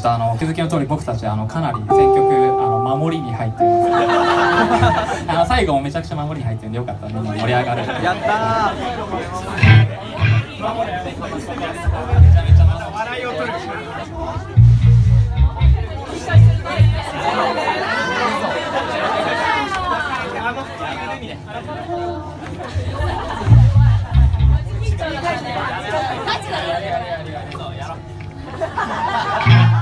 っと、あのお気づきの通り僕たちあのかなり選曲あの守りに入ってるのであの最後もめちゃくちゃ守りに入ってるんでよかったらみ盛り上がる。やったー。笑いを取るガチだ。